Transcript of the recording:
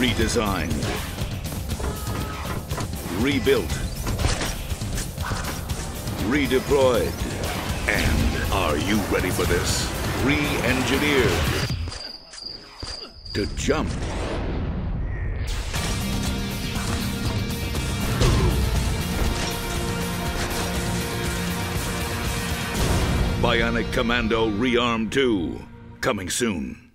Redesigned. Rebuilt. Redeployed. And are you ready for this? Re-engineered. To jump. Bionic Commando Rearm 2. Coming soon.